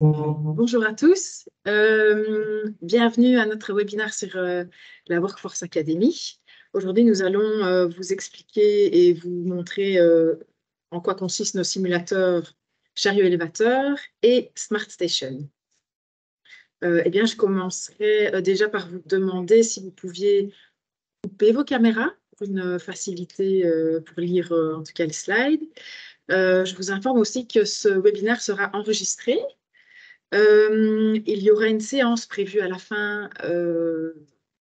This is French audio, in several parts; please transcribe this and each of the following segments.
Bonjour à tous, euh, bienvenue à notre webinaire sur euh, la Workforce Academy. Aujourd'hui, nous allons euh, vous expliquer et vous montrer en quoi consistent nos simulateurs chariot élévateur et Smart Station. eh bien, je commencerai déjà par vous demander si vous pouviez couper vos caméras pour une facilité pour lire en tout cas les slides. je vous informe aussi que ce webinaire sera enregistré euh, il y aura une séance prévue à la fin euh,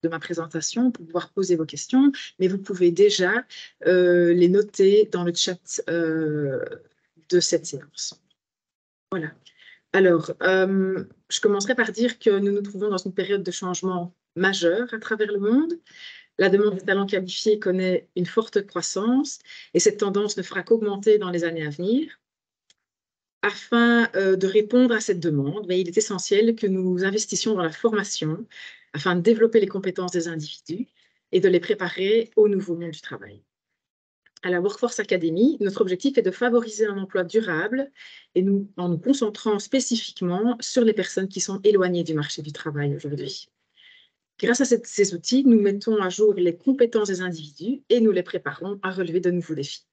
de ma présentation pour pouvoir poser vos questions, mais vous pouvez déjà euh, les noter dans le chat de cette séance. Voilà. Alors, je commencerai par dire que nous nous trouvons dans une période de changement majeur à travers le monde. La demande de talents qualifiés connaît une forte croissance et cette tendance ne fera qu'augmenter dans les années à venir afin euh, de répondre à cette demande, il est essentiel que nous investissions dans la formation afin de développer les compétences des individus et de les préparer au nouveau monde du travail. À la Workforce Academy, notre objectif est de favoriser un emploi durable et nous, en nous concentrant spécifiquement sur les personnes qui sont éloignées du marché du travail aujourd'hui. Grâce à ces outils, nous mettons à jour les compétences des individus et nous les préparons à relever de nouveaux défis.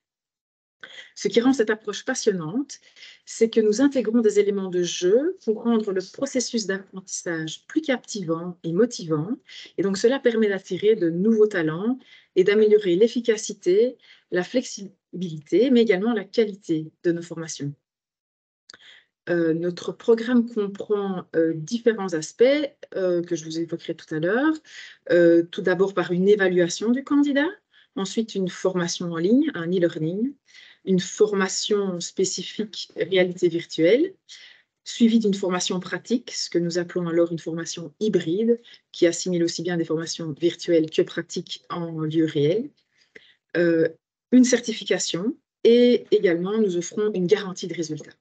Ce qui rend cette approche passionnante, c'est que nous intégrons des éléments de jeu pour rendre le processus d'apprentissage plus captivant et motivant. Et donc, cela permet d'attirer de nouveaux talents et d'améliorer l'efficacité, la flexibilité, mais également la qualité de nos formations. Euh, notre programme comprend euh, différents aspects euh, que je vous évoquerai tout à l'heure. tout d'abord par une évaluation du candidat, ensuite une formation en ligne, un e-learning, une formation spécifique réalité virtuelle, suivie d'une formation pratique, ce que nous appelons alors une formation hybride, qui assimile aussi bien des formations virtuelles que pratiques en lieu réel, euh, une certification et également nous offrons une garantie de résultat.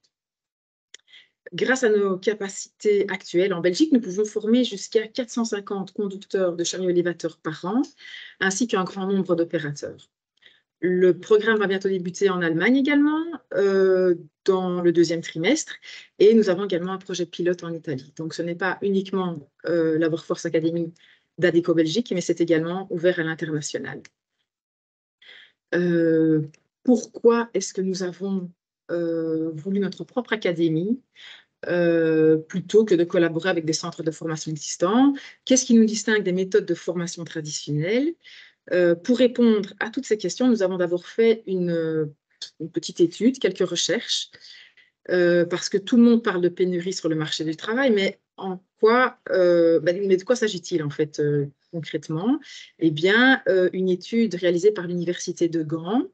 Grâce à nos capacités actuelles en Belgique, nous pouvons former jusqu'à 450 conducteurs de chariots élévateurs par an, ainsi qu'un grand nombre d'opérateurs. Le programme va bientôt débuter en Allemagne également, euh, dans le deuxième trimestre. Et nous avons également un projet pilote en Italie. Donc, ce n'est pas uniquement euh, la Workforce Academy d'ADECO Belgique, mais c'est également ouvert à l'international. Euh, pourquoi est-ce que nous avons voulu notre propre académie plutôt que de collaborer avec des centres de formation existants? Qu'est-ce qui nous distingue des méthodes de formation traditionnelles? Euh, pour répondre à toutes ces questions, nous avons d'abord fait une, petite étude, quelques recherches, euh, parce que tout le monde parle de pénurie sur le marché du travail, mais euh, mais de quoi s'agit-il en fait concrètement? Eh bien, une étude réalisée par l'Université de Gand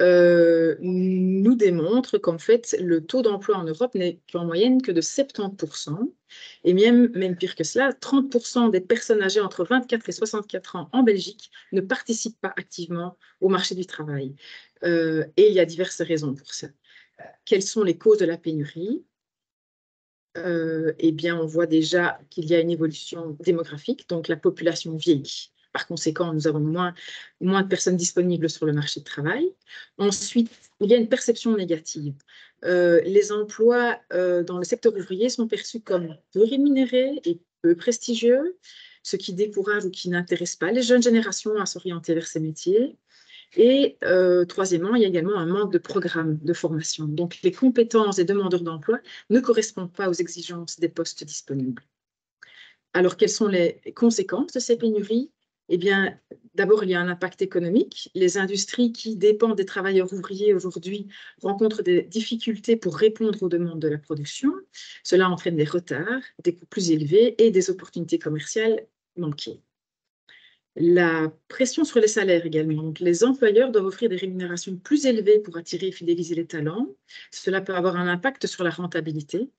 euh, nous démontre qu'en fait, le taux d'emploi en Europe n'est qu'en moyenne que de 70%. Et même, même pire que cela, 30% des personnes âgées entre 24 et 64 ans en Belgique ne participent pas activement au marché du travail. Euh, et il y a diverses raisons pour ça. Quelles sont les causes de la pénurie? Euh, Eh bien, on voit déjà qu'il y a une évolution démographique, donc la population vieillit. Par conséquent, nous avons moins, moins de personnes disponibles sur le marché de travail. Ensuite, il y a une perception négative. Euh, les emplois euh, dans le secteur ouvrier sont perçus comme peu rémunérés et peu prestigieux, ce qui décourage ou qui n'intéresse pas les jeunes générations à s'orienter vers ces métiers. Et euh, troisièmement, il y a également un manque de programmes de formation. Donc, les compétences des demandeurs d'emploi ne correspondent pas aux exigences des postes disponibles. Alors, quelles sont les conséquences de ces pénuries? Eh bien, d'abord, il y a un impact économique. Les industries qui dépendent des travailleurs ouvriers aujourd'hui rencontrent des difficultés pour répondre aux demandes de la production. Cela entraîne des retards, des coûts plus élevés et des opportunités commerciales manquées. La pression sur les salaires également. Les employeurs doivent offrir des rémunérations plus élevées pour attirer et fidéliser les talents. Cela peut avoir un impact sur la rentabilité.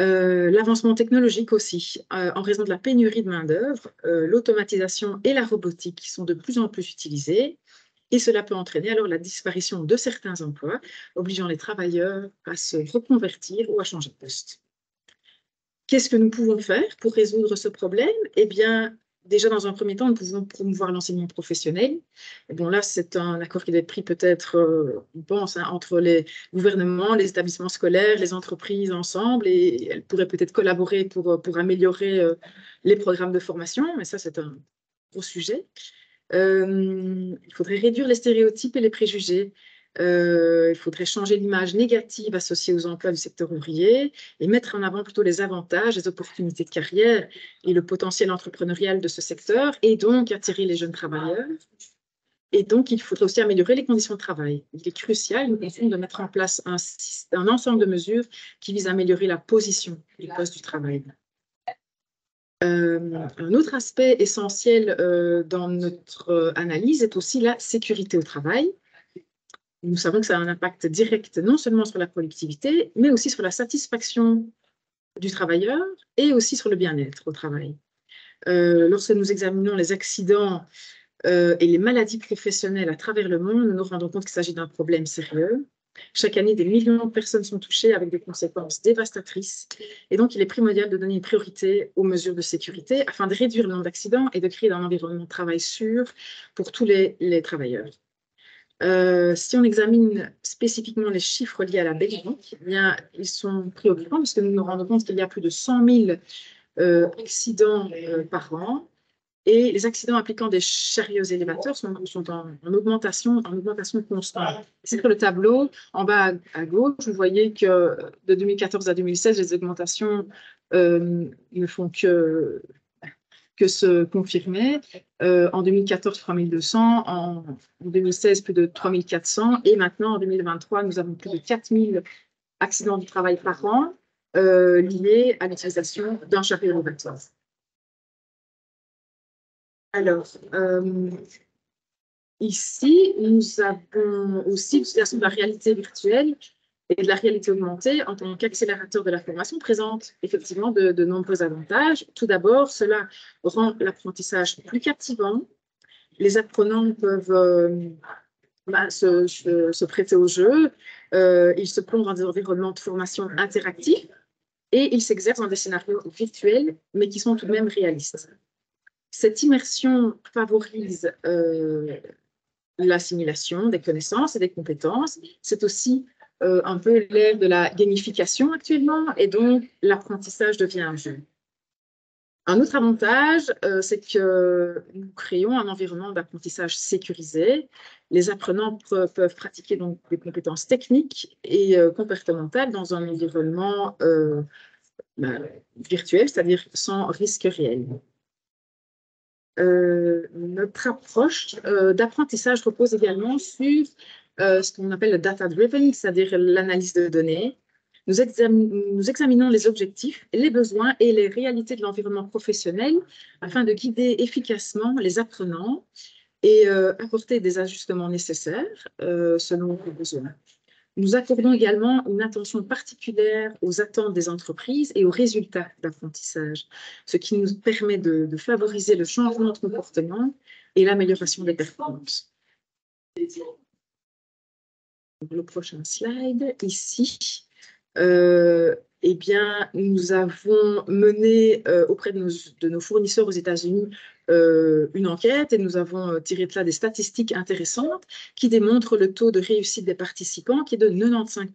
Euh, l'avancement technologique aussi, euh, en raison de la pénurie de main-d'œuvre, euh, l'automatisation et la robotique sont de plus en plus utilisées et cela peut entraîner alors la disparition de certains emplois, obligeant les travailleurs à se reconvertir ou à changer de poste. Qu'est-ce que nous pouvons faire pour résoudre ce problème? Eh bien, déjà, dans un premier temps, nous pouvons promouvoir l'enseignement professionnel. Et bon, là, c'est un accord qui doit être pris peut-être, euh, on pense, hein, entre les gouvernements, les établissements scolaires, les entreprises ensemble, et elles pourraient peut-être collaborer pour, pour améliorer euh, les programmes de formation, mais ça, c'est un gros sujet. Euh, il faudrait réduire les stéréotypes et les préjugés. Euh, il faudrait changer l'image négative associée aux emplois du secteur ouvrier et mettre en avant plutôt les avantages, les opportunités de carrière et le potentiel entrepreneurial de ce secteur et donc attirer les jeunes travailleurs. Et donc, il faudrait aussi améliorer les conditions de travail. Il est crucial, de mettre en place un, ensemble de mesures qui visent à améliorer la position du poste du travail. Euh, un autre aspect essentiel euh, dans notre analyse est aussi la sécurité au travail. Nous savons que ça a un impact direct non seulement sur la productivité, mais aussi sur la satisfaction du travailleur et aussi sur le bien-être au travail. Euh, lorsque nous examinons les accidents et les maladies professionnelles à travers le monde, nous nous rendons compte qu'il s'agit d'un problème sérieux. Chaque année, des millions de personnes sont touchées avec des conséquences dévastatrices. Et donc, il est primordial de donner une priorité aux mesures de sécurité afin de réduire le nombre d'accidents et de créer un environnement de travail sûr pour tous les, travailleurs. Euh, si on examine spécifiquement les chiffres liés à la Belgique, eh bien, ils sont préoccupants parce que nous nous rendons compte qu'il y a plus de 100 000 euh, accidents euh, par an et les accidents impliquant des chariots élévateurs sont, en, augmentation, en augmentation constante. C'est sur le tableau, en bas à, gauche, vous voyez que de 2014 à 2016, les augmentations ne font que, que se confirmer. Euh, en 2014, 3200, en, 2016, plus de 3400, et maintenant, en 2023, nous avons plus de 4000 accidents du travail par an euh, liés à l'utilisation d'un chariot élévateur. Alors, euh, ici, nous avons aussi l'utilisation de la réalité virtuelle et de la réalité augmentée en tant qu'accélérateur de la formation présente effectivement de, nombreux avantages. Tout d'abord, cela rend l'apprentissage plus captivant. Les apprenants peuvent euh, bah, se, prêter au jeu. Euh, ils se plongent dans des environnements de formation interactifs et ils s'exercent dans des scénarios virtuels, mais qui sont tout de même réalistes. Cette immersion favorise euh, l'assimilation des connaissances et des compétences. C'est aussi euh, un peu l'ère de la gamification actuellement, et donc l'apprentissage devient un jeu. Un autre avantage, euh, c'est que nous créons un environnement d'apprentissage sécurisé. Les apprenants peuvent pratiquer donc des compétences techniques et comportementales dans un environnement bah, virtuel, c'est-à-dire sans risque réel. Euh, notre approche euh, d'apprentissage repose également sur euh, ce qu'on appelle le data-driven, c'est-à-dire l'analyse de données. Nous, examinons les objectifs, les besoins et les réalités de l'environnement professionnel afin de guider efficacement les apprenants et apporter des ajustements nécessaires selon les besoins. Nous accordons également une attention particulière aux attentes des entreprises et aux résultats d'apprentissage, ce qui nous permet de, favoriser le changement de comportement et l'amélioration des performances. Le prochain slide, ici, euh, eh bien, nous avons mené euh, auprès de nos, fournisseurs aux États-Unis euh, une enquête et nous avons tiré de là des statistiques intéressantes qui démontrent le taux de réussite des participants qui est de 95%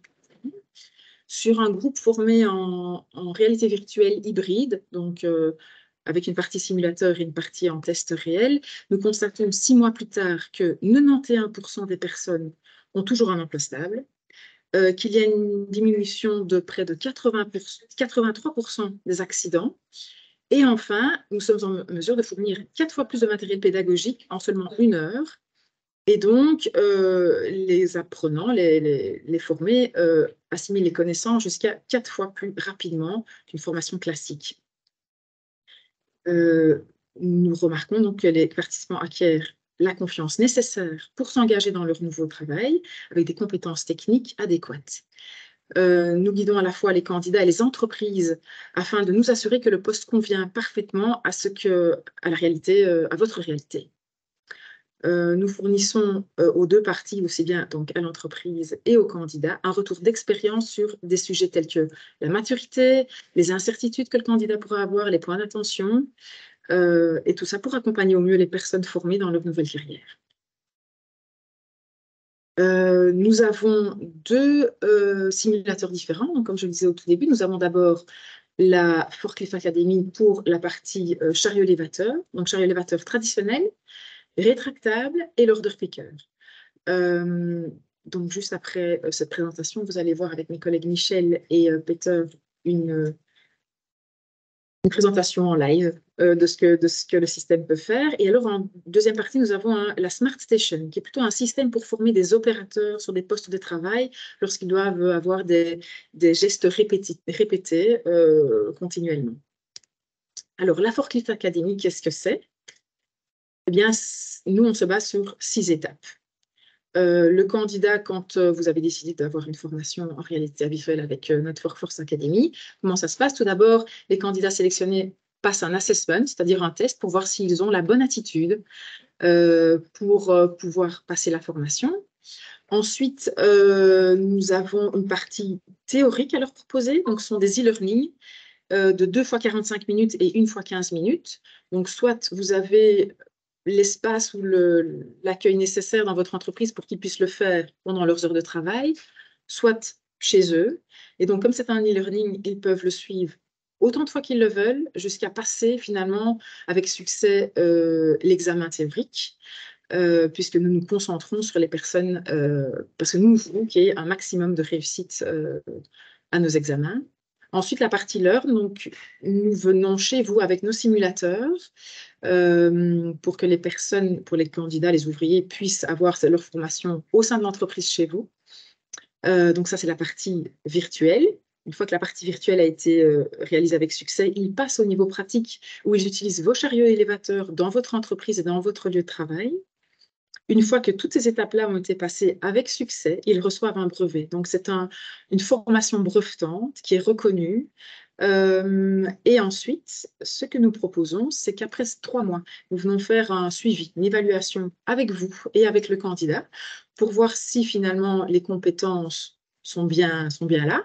sur un groupe formé en, réalité virtuelle hybride, donc avec une partie simulateur et une partie en test réel. Nous constatons six mois plus tard que 91% des personnes ont toujours un emploi stable, euh, qu'il y a une diminution de près de 80 83% des accidents. Et enfin, nous sommes en mesure de fournir quatre fois plus de matériel pédagogique en seulement une heure. Et donc, euh, les apprenants, les, formés, euh, assimilent les connaissances jusqu'à quatre fois plus rapidement qu'une formation classique. nous remarquons donc que les participants acquièrent la confiance nécessaire pour s'engager dans leur nouveau travail avec des compétences techniques adéquates. Euh, nous guidons à la fois les candidats et les entreprises afin de nous assurer que le poste convient parfaitement à, ce que, à, la réalité, euh, à votre réalité. Euh, nous fournissons aux deux parties, aussi bien donc à l'entreprise et aux candidats, un retour d'expérience sur des sujets tels que la maturité, les incertitudes que le candidat pourra avoir, les points d'attention, et tout ça pour accompagner au mieux les personnes formées dans leur nouvelle carrière. nous avons deux simulateurs différents. Comme je le disais au tout début, nous avons d'abord la Forklift Academy pour la partie chariot élévateur, donc chariot élévateur traditionnel, rétractable et l'order picker. donc, juste après cette présentation, vous allez voir avec mes collègues Michel et Peter une, présentation en live euh, de, ce que, de ce que le système peut faire. Et alors, en deuxième partie, nous avons la Smart Station, qui est plutôt un système pour former des opérateurs sur des postes de travail lorsqu'ils doivent avoir des, des gestes répétés, répétés euh, continuellement. Alors, la Forklift Academy, qu'est-ce que c'est? Eh bien, nous, on se base sur six étapes. Euh, le candidat, quand euh, vous avez décidé d'avoir une formation en réalité virtuelle avec euh, notre Workforce Academy, comment ça se passe? Tout d'abord, les candidats sélectionnés passent un assessment, c'est-à-dire un test pour voir s'ils ont la bonne attitude pour pouvoir passer la formation. Ensuite, nous avons une partie théorique à leur proposer, donc ce sont des e-learning de 2 fois 45 minutes et 1 fois 15 minutes. Donc, soit vous avez l'espace ou l'accueil nécessaire dans votre entreprise pour qu'ils puissent le faire pendant leurs heures de travail, soit chez eux. Et donc, comme c'est un e-learning, ils peuvent le suivre autant de fois qu'ils le veulent, jusqu'à passer finalement avec succès euh, l'examen théorique, euh, puisque nous nous concentrons sur les personnes, euh, parce que nous voulons qu'il y ait un maximum de réussite à nos examens. Ensuite, la partie learn, donc nous venons chez vous avec nos simulateurs pour que les personnes, pour les candidats, les ouvriers puissent avoir leur formation au sein de l'entreprise chez vous. Donc ça, c'est la partie virtuelle. Une fois que la partie virtuelle a été euh, réalisée avec succès, ils passent au niveau pratique où ils utilisent vos chariots élévateurs dans votre entreprise et dans votre lieu de travail. Une fois que toutes ces étapes-là ont été passées avec succès, ils reçoivent un brevet. Donc, c'est une formation brevetante qui est reconnue. Euh, et ensuite, ce que nous proposons, c'est qu'après trois mois, nous venons faire un suivi, une évaluation avec vous et avec le candidat pour voir si finalement les compétences sont bien, sont bien là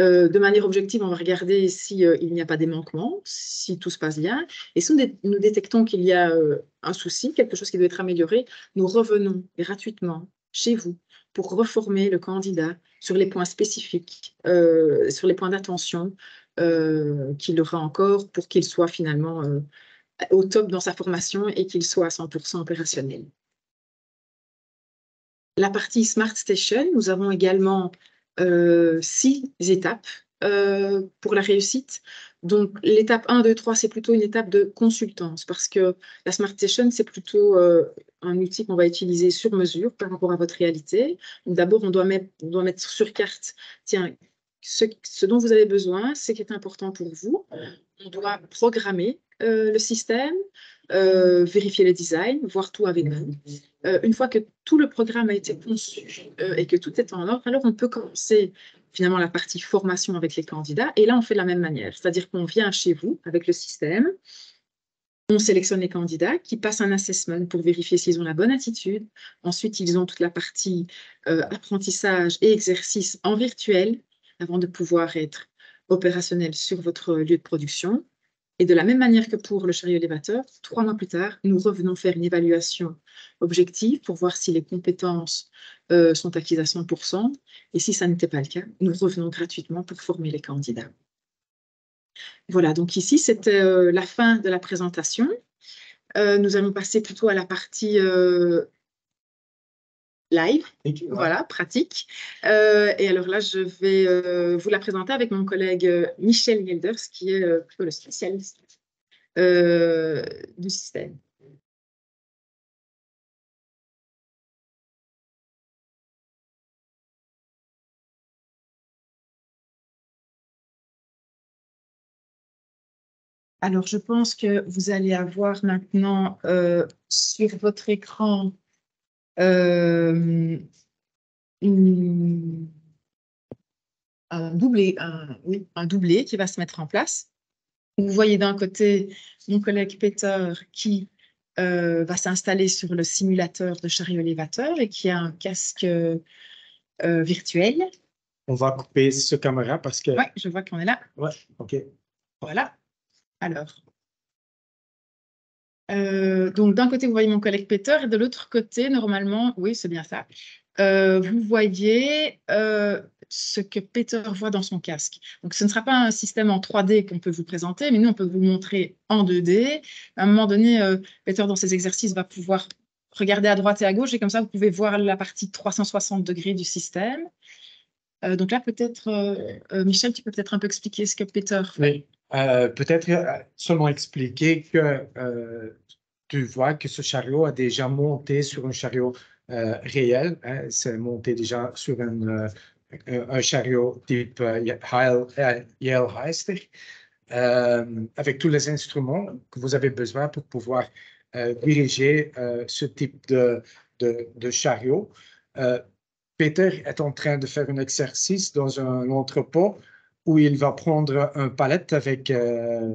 euh, de manière objective, on va regarder s'il euh, n'y a pas des manquements, si tout se passe bien. Et si nous, détectons qu'il y a euh, un souci, quelque chose qui doit être amélioré, nous revenons gratuitement chez vous pour reformer le candidat sur les points spécifiques, sur les points d'attention qu'il aura encore pour qu'il soit finalement au top dans sa formation et qu'il soit à 100% opérationnel. La partie Smart Station, nous avons également six étapes euh, pour la réussite. Donc, l'étape 1, 2, 3, c'est plutôt une étape de consultance parce que la Smart Station, c'est plutôt euh, un outil qu'on va utiliser sur mesure par rapport à votre réalité. D'abord, on, doit mettre, sur carte, tiens, ce, dont vous avez besoin, ce qui est important pour vous. On doit programmer le système, euh, vérifier le design, voir tout avec vous. Euh, une fois que tout le programme a été conçu euh, et que tout est en ordre, alors on peut commencer finalement la partie formation avec les candidats. Et là, on fait de la même manière, c'est-à-dire qu'on vient chez vous avec le système, on sélectionne les candidats qui passent un assessment pour vérifier s'ils ont la bonne attitude. Ensuite, ils ont toute la partie apprentissage et exercice en virtuel avant de pouvoir être opérationnel sur votre lieu de production. Et de la même manière que pour le chariot élévateur, trois mois plus tard, nous revenons faire une évaluation objective pour voir si les compétences euh, sont acquises à 100%. Et si ça n'était pas le cas, nous revenons gratuitement pour former les candidats. Voilà, donc ici, c'était euh, la fin de la présentation. Euh, nous allons passer plutôt à la partie live, voilà, pratique. Euh, et alors là, je vais euh, vous la présenter avec mon collègue euh, Michel Gelders, qui est plutôt le spécialiste du système. Alors, je pense que vous allez avoir maintenant sur votre écran euh, un, doublé, un, oui, un doublé qui va se mettre en place. Vous voyez d'un côté mon collègue Peter qui euh, va s'installer sur le simulateur de chariot élévateur et qui a un casque euh, virtuel. On va couper ce caméra parce que... Oui, je vois qu'on est là. Ouais, OK. Voilà. Alors, Euh, donc, d'un côté, vous voyez mon collègue Peter, et de l'autre côté, normalement, oui, c'est bien ça, euh, vous voyez euh, ce que Peter voit dans son casque. Donc, ce ne sera pas un système en 3D qu'on peut vous présenter, mais nous, on peut vous montrer en 2D. À un moment donné, Peter, dans ses exercices, va pouvoir regarder à droite et à gauche, et comme ça, vous pouvez voir la partie 360 degrés du système. donc là, peut-être, Michel, tu peux peut-être un peu expliquer ce que Peter fait. Oui, peut-être seulement expliquer que tu vois que ce chariot a déjà monté sur un chariot euh, réel. Hein, c'est monté déjà sur un, euh, un chariot type euh, Yale Heister, avec tous les instruments que vous avez besoin pour pouvoir diriger ce type de, de, de chariot. Peter est en train de faire un exercice dans un entrepôt où il va prendre un palette avec euh,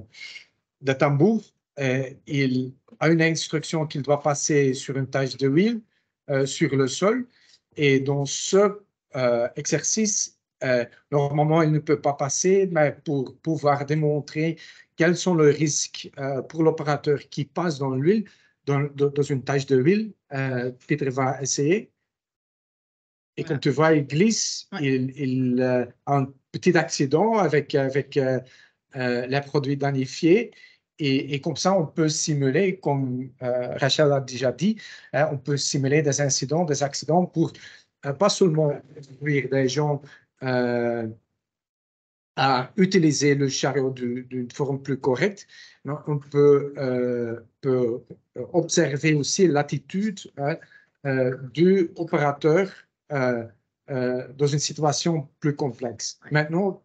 de tambour. Et il a une instruction qu'il doit passer sur une tâche de huile euh, sur le sol. Et dans ce euh, exercice, euh, normalement, il ne peut pas passer, mais pour pouvoir démontrer quels sont les risques pour l'opérateur qui passe dans l'huile, dans, dans, une tâche de huile, Peter va essayer. Et comme tu vois, il glisse, il, il a un petit accident avec, avec les produits danifiés et, comme ça, on peut simuler, comme euh, Rachel a déjà dit, hein, on peut simuler des incidents, des accidents pour euh, pas seulement conduire des gens euh, à utiliser le chariot d'une forme plus correcte, mais on peut, peut observer aussi l'attitude hein, du opérateur dans une situation plus complexe. Maintenant,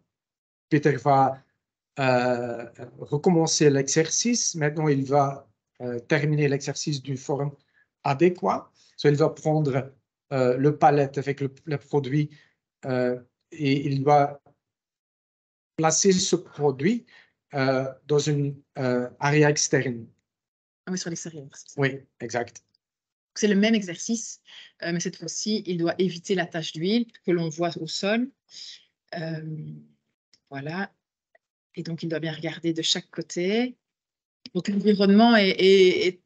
Peter va euh, recommencer l'exercice. Maintenant, il va euh, terminer l'exercice d'une forme adéquate. il va prendre euh, le palette avec le, produit et il va placer ce produit dans une area externe. Ah oui, sur l'extérieur. Oui, exact. C'est le même exercice, mais cette fois-ci, il doit éviter la tache d'huile que l'on voit au sol. voilà, et donc, il doit bien regarder de chaque côté. Donc, l'environnement est,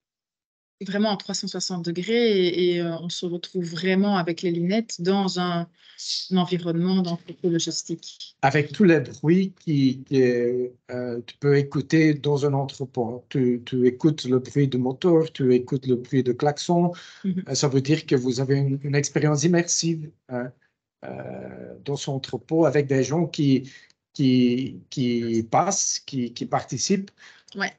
vraiment en 360 degrés et, euh, on se retrouve vraiment avec les lunettes dans un, environnement d'entrepôt logistique. Avec tous les bruits qui, euh, tu peux écouter dans un entrepôt. Tu, écoutes le bruit de moteur, tu écoutes le bruit de klaxon. Mhm. Euh, ça veut dire que vous avez une, expérience immersive hein, dans son entrepôt avec des gens qui, qui, qui passent, qui, qui participent. Ouais.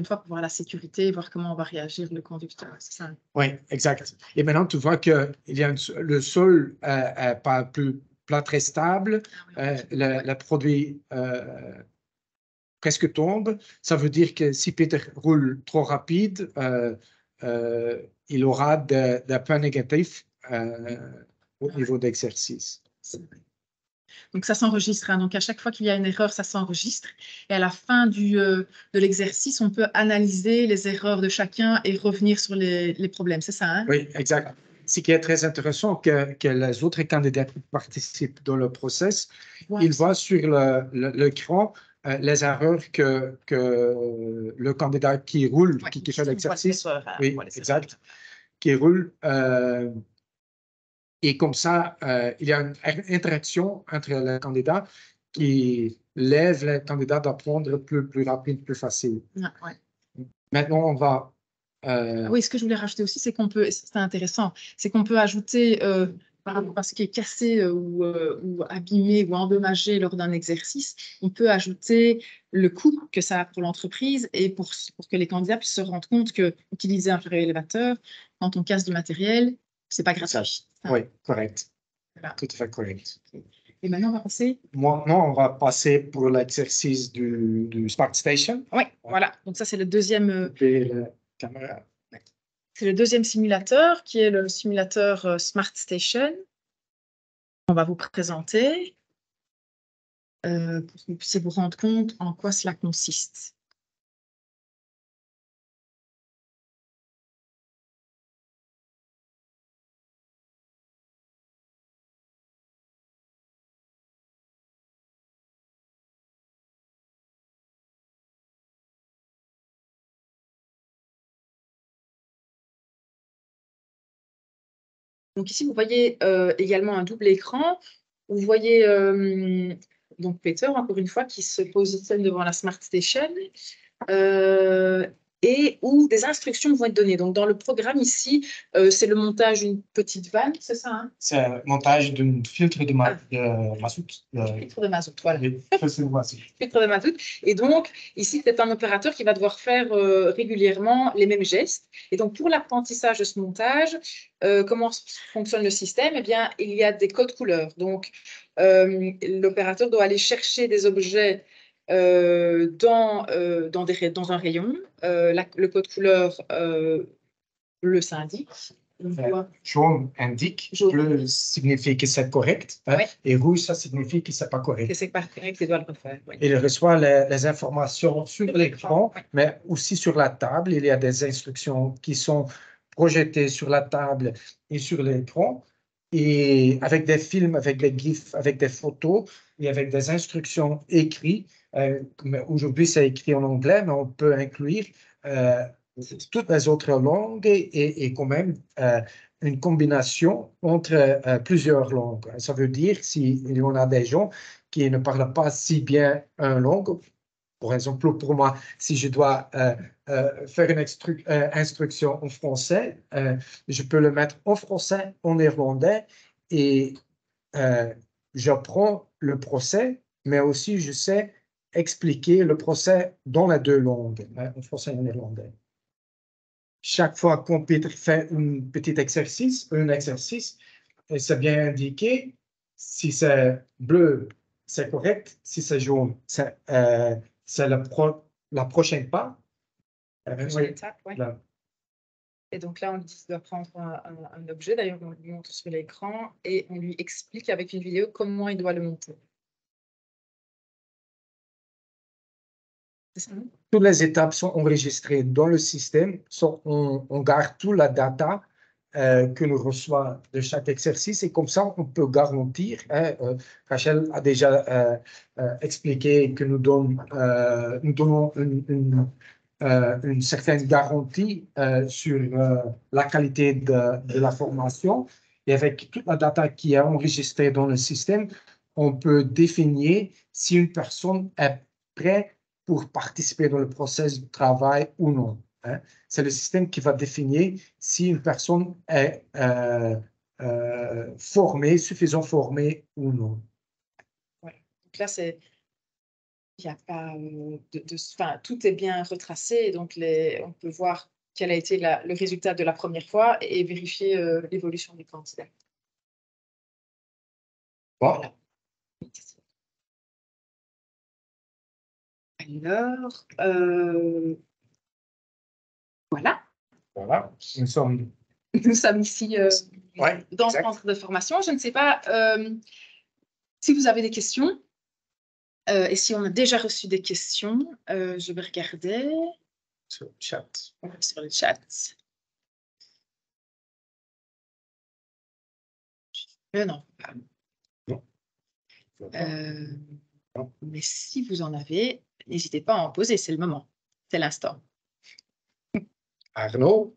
Euh, une fois, pour voir la sécurité, voir comment on va réagir le conducteur. Ça. Oui, exact. Et maintenant, tu vois que il y a le sol euh, pas plus plat très stable, ah euh, le, produit euh, presque tombe. Ça veut dire que si Peter roule trop rapide, il aura des, points négatifs au ah niveau d'exercice. Donc ça s'enregistre. Hein. Donc à chaque fois qu'il y a une erreur, ça s'enregistre. Et à la fin du, euh, de l'exercice, on peut analyser les erreurs de chacun et revenir sur les, les problèmes. C'est ça hein? Oui, exact. Ce qui est très intéressant, que, que les autres candidats qui participent dans le process, ils voient sur l'écran le, euh, les erreurs que, que le candidat qui roule, qui, fait l'exercice, hein. oui, exact, qui roule, euh, et comme ça, euh, il y a une interaction entre les candidats qui lève les candidats d'apprendre plus, plus rapide, plus facile. Maintenant, on va. Euh, oui, ce que je voulais rajouter aussi, c'est qu'on peut, c'est intéressant, c'est qu'on peut ajouter, euh, par rapport à ce qui est cassé ou, ou, abîmé ou endommagé lors d'un exercice, on peut ajouter le coût que ça a pour l'entreprise et pour, pour que les candidats puissent se rendre compte que utiliser un élévateur, quand on casse du matériel, c'est pas gratuit. Oui, correct. Tout à fait correct. Et maintenant, on va passer Maintenant, on va passer pour l'exercice du, du, Smart Station. Oui, voilà. Donc ça, c'est le deuxième... Euh, caméra. C'est le deuxième simulateur qui est le simulateur euh, Smart Station. On va vous présenter euh, pour que vous puissiez vous rendre compte en quoi cela consiste. Donc ici, vous voyez euh, également un double écran. Vous voyez euh, donc Peter, encore une fois, qui se positionne devant la Smart Station. Euh, et où des instructions vont être données. Donc, dans le programme ici, euh, c'est le montage d'une petite vanne, c'est ça hein? C'est le montage d'un filtre de, ma Ah. de mazout. Filtre de mazout, voilà. Filtre de mazout. Filtre de mazout. Et donc, ici, c'est un opérateur qui va devoir faire euh, régulièrement les mêmes gestes. Et donc, pour l'apprentissage de ce montage, euh, comment fonctionne le système? Eh bien, il y a des codes couleurs. Donc, euh, l'opérateur doit aller chercher des objets euh, dans, euh, dans, des, ray- dans un rayon. Euh, la- le code couleur euh, bleu, ça indique. Jaune indique, Jaune. bleu signifie que c'est correct, hein, Ouais. et rouge, ça signifie que c'est pas que correct. c'est pas correct, il doit le refaire. oui. Il reçoit les, les informations sur l'écran, Ouais. mais aussi sur la table. Il y a des instructions qui sont projetées sur la table et sur l'écran. Et avec des films, avec des gifs, avec des photos et avec des instructions écrites. Euh, Aujourd'hui, c'est écrit en anglais, mais on peut inclure euh, toutes les autres langues et, et quand même euh, une combination entre plusieurs langues. Ça veut dire s'il y en a des gens qui ne parlent pas si bien une langue, par exemple, pour moi, si je dois euh, euh, faire une euh, instruction en français, je peux le mettre en français, en néerlandais, et j'apprends le procès, mais aussi je sais expliquer le procès dans les deux langues, hein, en français et en néerlandais. Chaque fois qu'on fait un petit exercice, un exercice, et c'est bien indiqué, si c'est bleu, c'est correct, si c'est jaune, c'est c'est le pro- la prochaine pas. Prochaine oui, étape. Et donc là, on lui dit qu'il doit prendre un, un- un objet. D'ailleurs, on lui montre sur l'écran et on lui explique avec une vidéo comment il doit le monter. Toutes les étapes sont enregistrées dans le système. So, on, on garde toute la data euh, que nous reçoit de chaque exercice et comme ça, on peut garantir. hein, euh, Rachel a déjà euh, expliqué que nous, donnons une, certaine garantie sur la qualité de la formation. Et avec toute la data qui est enregistrée dans le système, on peut définir si une personne est prête pour participer dans le processus de travail ou non. Hein. C'est le système qui va définir si une personne est euh, euh, formée, suffisamment formée ou non. Donc là, c'est. Il n'y a pas euh, de, de- enfin, tout est bien retracé. et Donc, les, on peut voir quel a été la- le résultat de la première fois et vérifier euh, l'évolution du candidat. Bon, Voilà. Alors, euh, voilà. voilà, nous sommes. Nous sommes ici euh, Ouais, dans exact. le centre de formation. Je ne sais pas euh, si vous avez des questions euh, et si on a déjà reçu des questions. je vais regarder Sur le chat. sur le chat. Non. mais si vous en avez, n'hésitez pas à en poser. C'est le moment. C'est l'instant. Arnaud,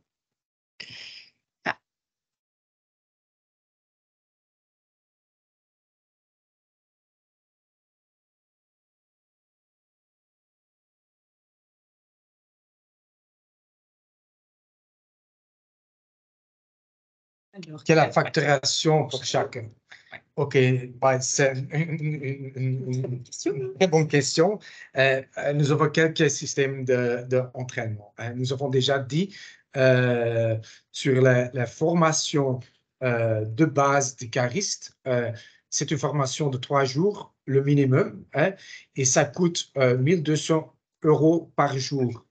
Alors, quelle est la euh, facturation pour chacun? OK, bah, c'est une, une- une- une- question une très bonne question. Euh, nous avons quelques systèmes de, de entraînement. hein. Nous avons déjà dit euh, sur la, la formation euh, de base des caristes, c'est une formation de trois jours, le minimum, hein, et ça coûte euh, 1200 euros par jour.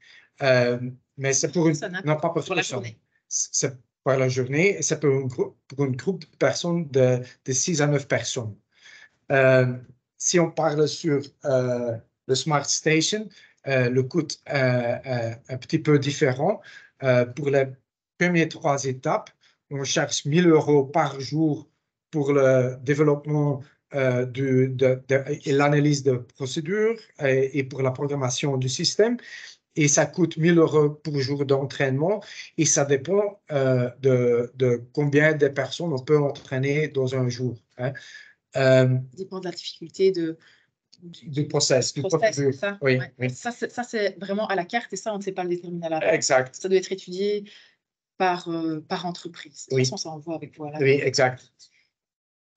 Mais c'est pour une, non pas pour, pour la journée. C'est pour la journée et c'est pour un groupe, pour un groupe de personnes de, de 6 à 9 personnes. Euh, si on parle sur euh, le Smart Station, euh, le coût est un petit peu différent. Pour les premières trois étapes, on cherche 1000 euros par jour pour le développement de, de- et l'analyse de procédures et pour la programmation du système. Et ça coûte 1000 euros pour jour d'entraînement et ça dépend euh, de, de, combien de personnes on peut entraîner dans un jour. Hein. Euh, ça dépend de la difficulté de, du, process. Du process ça? Oui, Ça, c'est vraiment à la carte et ça, on ne sait pas le déterminer à la Exact. Ça doit être étudié par, euh, par entreprise. De toute façon, ça en voit avec voilà. Oui, exact.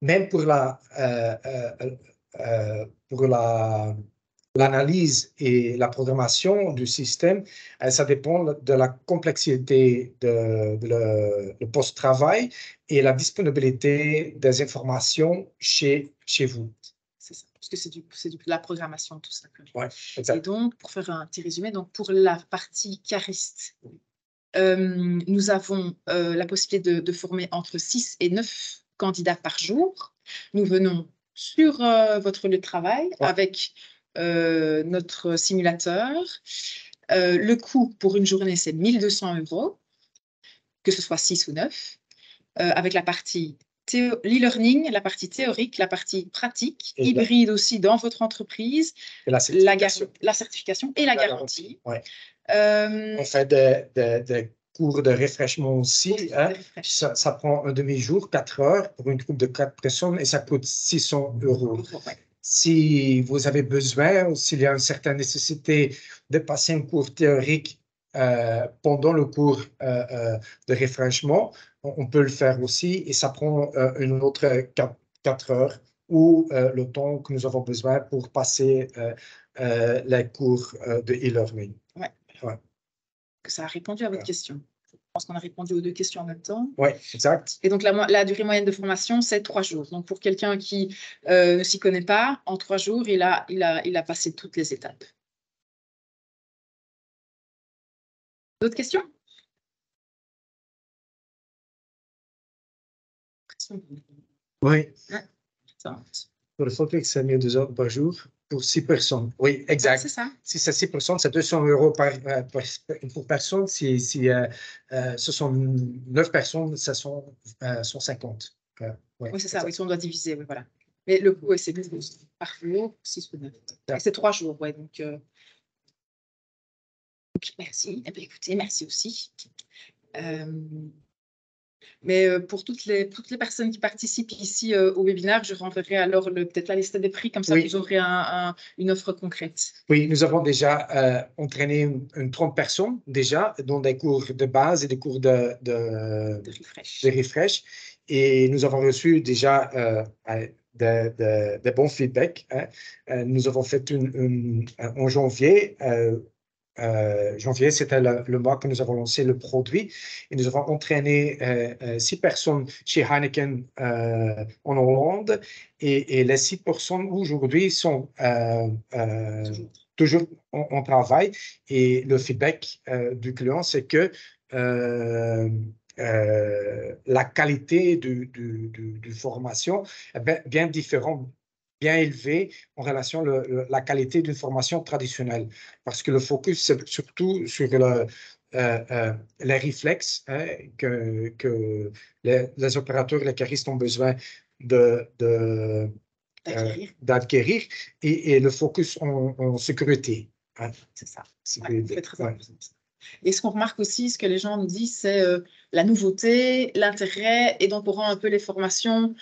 Même pour la, pour la l'analyse et la programmation du système, euh, ça dépend de la complexité de, le, post-travail et la disponibilité des informations chez, chez vous. C'est ça, parce que c'est du, de la programmation, tout ça. Ouais, et donc, pour faire un petit résumé, donc pour la partie cariste, euh, nous avons euh, la possibilité de, former entre 6 et 9 candidats par jour. Nous venons sur votre lieu de travail avec notre simulateur. Euh, le coût pour une journée, c'est 1200 euros, que ce soit 6 ou 9, euh, avec la partie l'e-learning, la partie théorique, la partie pratique, hybride aussi dans votre entreprise, la certification, la, certification et la, garantie. On fait des, cours de rafraîchissement aussi. Hein. Ça, prend un demi-jour, 4 heures pour une groupe de 4 personnes et ça coûte 600 euros si vous avez besoin ou s'il y a une certaine nécessité de passer un cours théorique euh, pendant le cours euh, euh, de réfraîchissement, on, peut le faire aussi et ça prend une autre 4, heures ou le temps que nous avons besoin pour passer les cours de e-learning. Ouais. ouais. Ça a répondu à votre question pense qu'on a répondu aux deux questions en même temps. Oui, exact. Et donc, la, durée moyenne de formation, c'est trois jours. Donc, pour quelqu'un qui euh, ne s'y connaît pas, en trois jours, il a, il, a, il a passé toutes les étapes. D'autres questions? Oui. Pour le que c'est mieux deux heures par jour pour 6 personnes. Oui, exact. c'est ça. Si c'est 6 personnes, c'est 200 euros par, euh, pour personne. Si, si euh, euh, ce sont 9 personnes, ce sont 150. oui, c'est ça. Oui, si on doit diviser, oui, voilà. Mais le coût, c'est par jour, 6 ou 9. C'est 3 jours, oui. Donc, merci. Eh bien, écoutez, merci aussi. Mais euh, pour toutes les, toutes les personnes qui participent ici euh, au webinaire, je renverrai alors peut-être la liste des prix, comme ça vous aurez une offre concrète. Oui, nous avons déjà euh, entraîné une, 30 personnes déjà dans des cours de base et des cours de, de, de refresh. Et nous avons reçu déjà des bons feedbacks. Hein. nous avons fait une, en janvier euh, janvier, c'était le, mois que nous avons lancé le produit et nous avons entraîné euh, euh, six personnes chez Heineken en Hollande et, les six personnes aujourd'hui sont toujours. en, travail et le feedback du client, c'est que la qualité de du, formation est bien différente bien élevé en relation à la qualité d'une formation traditionnelle. Parce que le focus, c'est surtout sur le, euh, euh, les réflexes hein, que, que les, opérateurs, les caristes ont besoin de, de euh, d'acquérir et, le focus en, sécurité. Hein. C'est ça. Et ce qu'on remarque aussi, ce que les gens nous disent, c'est la nouveauté, l'intérêt, et donc pour rendre un peu les formations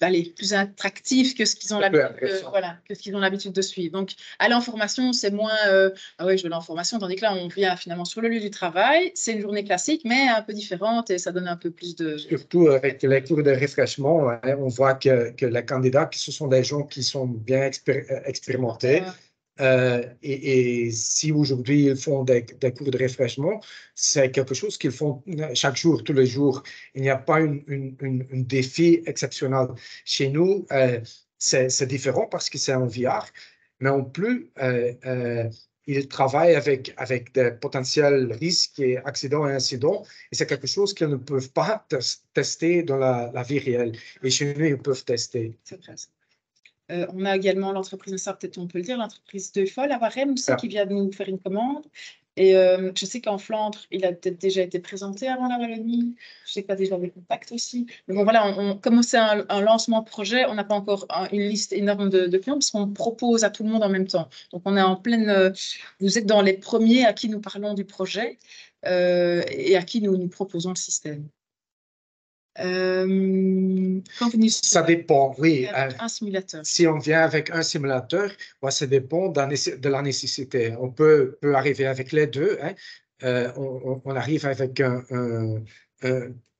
allez, plus attractif que ce qu'ils ont l'habitude voilà, que ce qu'ils ont l'habitude de suivre. Donc, aller en formation, c'est moins euh, ah ouais, je veux aller en formation, tandis que là, on vient finalement sur le lieu du travail. C'est une journée classique, mais un peu différente et ça donne un peu plus de. Surtout avec les cours de réfraîchissement, hein, on voit que, que les candidats, ce sont des gens qui sont bien euh, expérimentés. Euh, et, si aujourd'hui ils font des, cours de réfraîchissement, c'est quelque chose qu'ils font chaque jour, tous les jours. Il n'y a pas un défi exceptionnel. Chez nous, euh, c'est différent parce que c'est en VR, mais en plus, euh, ils travaillent avec, avec des potentiels risques et accidents et incidents. Et c'est quelque chose qu'ils ne peuvent pas tester dans la, la, vie réelle. Et chez nous, ils peuvent tester. C'est vrai. Euh, on a également l'entreprise, ça peut-être on peut le dire, l'entreprise de Foll à Varem aussi, qui vient de nous faire une commande. Et euh, je sais qu'en Flandre, il a peut-être déjà été présenté avant la Wallonie. Je sais que tu as déjà des contacts aussi. Mais bon, voilà, on, comme c'est un, lancement de projet, on n'a pas encore une liste énorme de, de clients parce qu'on propose à tout le monde en même temps. Donc, on est en pleine. Euh, vous êtes dans les premiers à qui nous parlons du projet et à qui nous, nous proposons le système. Euh, ça dépend, oui. Euh, un simulateur. Si on vient avec un simulateur, ça dépend de la nécessité. On peut, peut arriver avec les deux. Hein. Euh, on, arrive avec une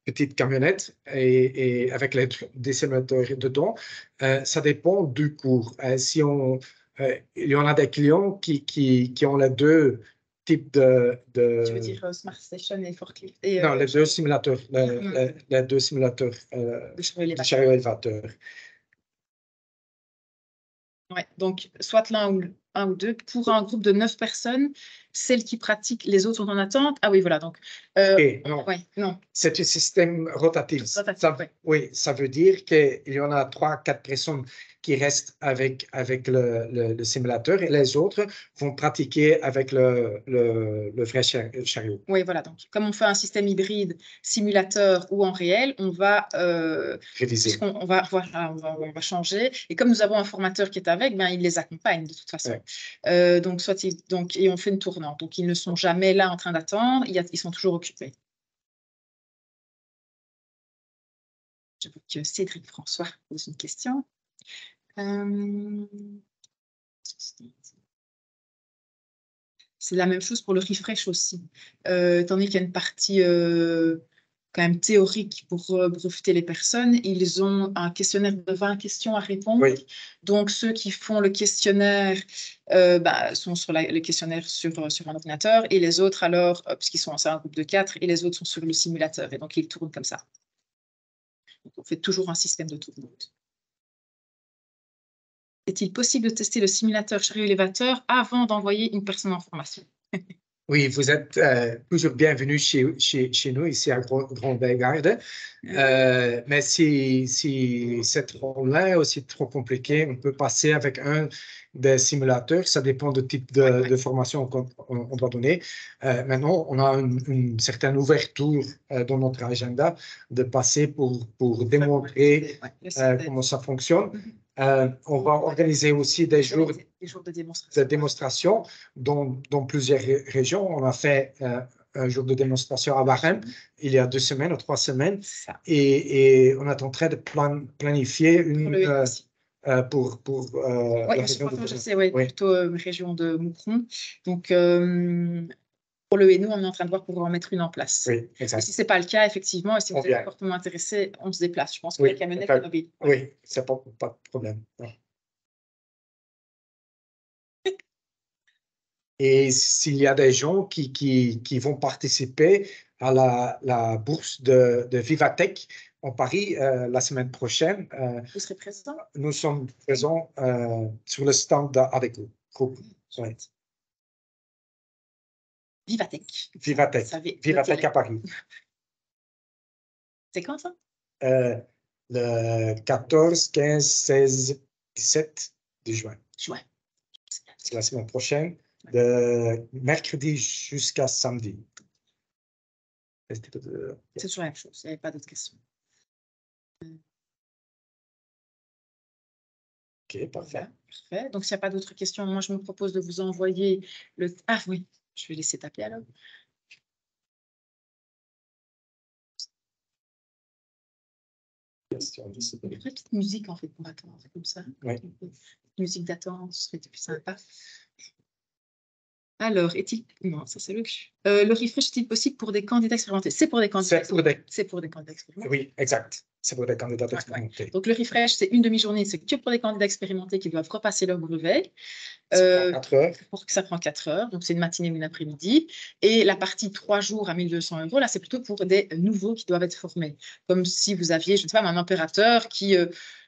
petite camionnette et, avec les, des simulateurs dedans. ça dépend du cours. si on, il y en a des clients qui, qui, qui ont les deux type de, de... Tu veux dire euh, Smart Station et Forklift et, Non, les deux simulateurs. Les, les, deux simulateurs euh, de chariot élévateur. Ouais, donc soit l'un ou, un ou deux. Pour un groupe de neuf personnes, celles qui pratiquent, les autres sont en attente. Ah oui, voilà. Donc, euh, non. Ouais, non. C'est un système rotatif. rotatif ça, Oui, ça veut dire qu'il y en a trois, quatre personnes qui restent avec, avec le, le, simulateur et les autres vont pratiquer avec le, le, vrai chariot. Oui, voilà. Donc, comme on fait un système hybride simulateur ou en réel, on va euh, réviser. On, va, voilà, on, va, on, va, changer. Et comme nous avons un formateur qui est avec, ben, il les accompagne de toute façon. Euh, donc, soit donc, et on fait une tournante. Donc, ils ne sont jamais là en train d'attendre. Ils sont toujours occupés. Je vois que Cédric François pose une question. Euh, c'est la même chose pour le refresh aussi. Euh, tandis qu'il y a une partie euh, quand même théorique pour breveter les personnes, ils ont un questionnaire de 20 questions à répondre. Donc, ceux qui font le questionnaire bah, sont sur le questionnaire sur, sur un ordinateur et les autres, alors, puisqu'ils sont en un groupe de 4, et les autres sont sur le simulateur. Et donc, ils tournent comme ça. Donc, on fait toujours un système de tournante. Est-il possible de tester le simulateur chariot élévateur avant d'envoyer une personne en formation? Oui, vous êtes euh, toujours bienvenue chez, chez, chez, nous, ici à Grand-Bellegarde. Euh, mais si, si cette rôle-là est aussi trop compliqué, on peut passer avec un des simulateurs. Ça dépend du type de, de formation qu'on on doit donner. Euh, maintenant, on a une, certaine ouverture euh, dans notre agenda de passer pour, pour démontrer comment ça fonctionne. Mm-hmm. Euh, on va organiser aussi des jours, de, démonstration. dans, dans, plusieurs régions. On a fait euh, un jour de démonstration à Barème il y a deux semaines ou trois semaines. Et, et, on est en train de planifier une. Euh, pour, pour la région de oui. plutôt région de Moucron. Donc, pour le nous, on est en train de voir pour en mettre une en place. Oui, exact. si ce n'est pas le cas, effectivement, et si vous êtes fortement intéressé, on se déplace. Je pense que oui, les camionnettes sont mobiles. Oui, ce n'est pas, pas, de problème. Et s'il y a des gens qui, qui, qui vont participer à la, la bourse de, de, Vivatech en Paris euh, la semaine prochaine, euh, vous serez présent? Nous sommes présents euh, sur le stand avec vous. Groupe. Vivatech. Vivatech. Vivatech à Paris. C'est quand ça? Euh, Le 14, 15, 16, 17 de juin. Juin. C'est la semaine prochaine, de mercredi jusqu'à samedi. C'est toujours la même chose, il n'y avait pas d'autres questions. Ok, parfait. Parfait. Donc, s'il n'y a pas d'autres questions, moi, je me propose de vous envoyer le... Ah oui, je vais laisser taper alors. Une petite musique en fait pour attendre, comme ça. Oui. Musique d'attente, ce serait plus sympa. Alors, est-il. Non, ça c'est le. Euh, le refresh est-il possible pour des candidats expérimentés C'est pour des candidats expérimentés. C'est pour des candidats expérimentés. Oui, exact. C'est pour des candidats expérimentés. Donc, le refresh, c'est une demi-journée. C'est que pour des candidats expérimentés qui doivent repasser leur brevet. Euh, 4 heures. Pour que ça prend 4 heures. Donc, c'est une matinée ou une après-midi. Et la partie 3 jours à 1200 euros, là, c'est plutôt pour des nouveaux qui doivent être formés. Comme si vous aviez, je ne sais pas, un opérateur qui. Euh,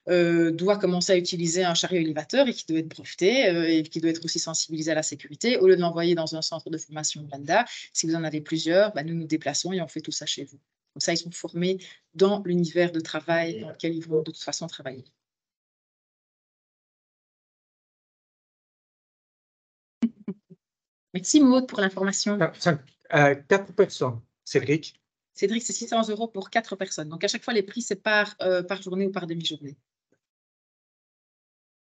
euh, doit commencer à utiliser un chariot élévateur et qui doit être breveté euh, et qui doit être aussi sensibilisé à la sécurité. Au lieu de l'envoyer dans un centre de formation Blanda, si vous en avez plusieurs, bah, nous nous déplaçons et on fait tout ça chez vous. Comme ça, ils sont formés dans l'univers de travail dans lequel ils vont de toute façon travailler. Merci Maud pour l'information. Euh, quatre personnes. Cédric Cédric, c'est 600 euros pour quatre personnes. Donc à chaque fois, les prix, c'est par, euh, par journée ou par demi-journée.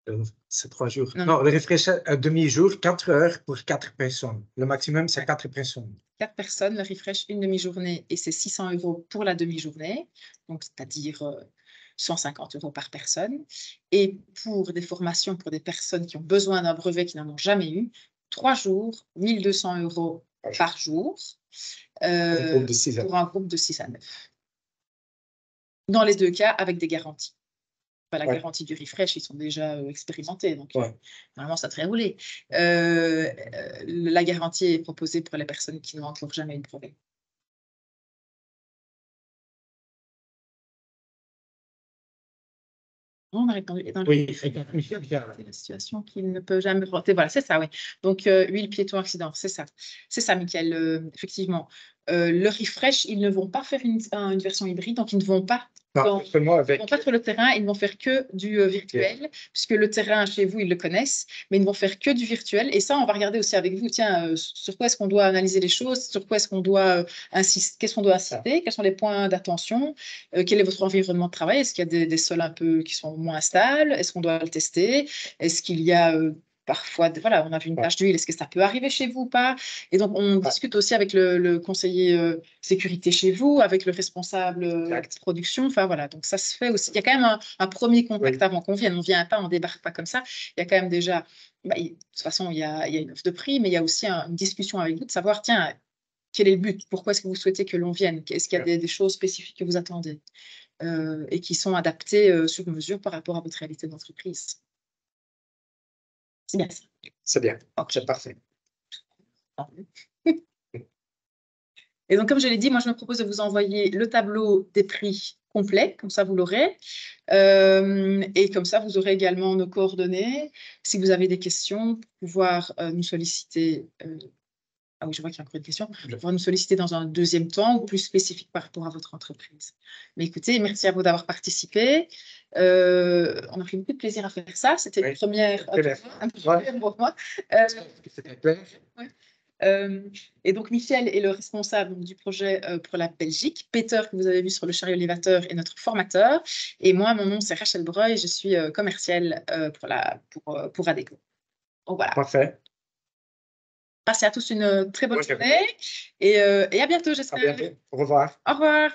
Euh, c'est trois jours. Non, le refresh à demi-jour, quatre heures pour quatre personnes. Le maximum, c'est quatre personnes. Quatre personnes, le refresh une demi-journée et c'est 600 euros pour la demi-journée. Donc, c'est-à-dire 150 euros par personne. Et pour des formations pour des personnes qui ont besoin d'un brevet qui n'en ont jamais eu, trois jours, 1200 euros par jour euh, pour un groupe de 6 à 9. Dans les deux cas, avec des garanties. La garantie du refresh, ils sont déjà euh, expérimentés, donc euh, normalement ça devrait rouler. la garantie est proposée pour les personnes qui n'ont encore jamais eu de brevet. on a répondu. Dans oui, la situation qu'il ne peut jamais porter. Voilà, c'est ça, oui. Donc, euh, huile, piéton, accident, c'est ça. C'est ça, Michael, euh, effectivement. Euh, le refresh, ils ne vont pas faire une, version hybride, donc ils ne vont pas non, seulement avec... Ils vont pas sur le terrain, ils ne vont faire que du euh, virtuel, puisque le terrain chez vous, ils le connaissent, mais ils ne vont faire que du virtuel. Et ça, on va regarder aussi avec vous, tiens, euh, sur quoi est-ce qu'on doit analyser les choses, sur quoi est-ce qu'on doit insister, qu'est-ce qu'on doit inciter, quels sont les points d'attention, quel est votre environnement de travail, est-ce qu'il y a des, des, sols un peu qui sont moins stables, est-ce qu'on doit le tester, est-ce qu'il y a parfois, voilà, on a vu une tache d'huile, est-ce que ça peut arriver chez vous ou pas? Et donc, on discute aussi avec le, conseiller euh, sécurité chez vous, avec le responsable euh, production. Enfin, voilà, donc ça se fait aussi. Il y a quand même un, premier contact avant qu'on vienne. On ne vient pas, on ne débarque pas comme ça. Il y a quand même déjà, bah, de toute façon, il y, a, il y, a, une offre de prix, mais il y a aussi une discussion avec vous de savoir, tiens, quel est le but? Pourquoi est-ce que vous souhaitez que l'on vienne? Est-ce qu'il y a des, choses spécifiques que vous attendez euh, et qui sont adaptées sur mesure par rapport à votre réalité d'entreprise? C'est bien C'est bien. C'est parfait. Et donc, comme je l'ai dit, moi, je me propose de vous envoyer le tableau des prix complet, comme ça, vous l'aurez. Euh, et comme ça, vous aurez également nos coordonnées. Si vous avez des questions, pouvoir euh, nous solliciter euh, ah oui, je vois qu'il y a encore une question. va nous solliciter dans un deuxième temps ou plus spécifique par rapport à votre entreprise? Mais écoutez, merci à vous d'avoir participé. Euh, on a pris beaucoup de plaisir à faire ça. C'était une première, un pour moi. Euh, C'était clair. Euh, et donc, Michel est le responsable du projet pour la Belgique. Peter, que vous avez vu sur le chariot élévateur, est notre formateur. Et moi, mon nom, c'est Rachel Breuil. Je suis commerciale pour, la, pour, pour ADECO. Donc, voilà. Parfait. Passez à tous une très bonne journée et, euh, et à bientôt, j'espère. Au revoir. Au revoir.